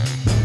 Bye.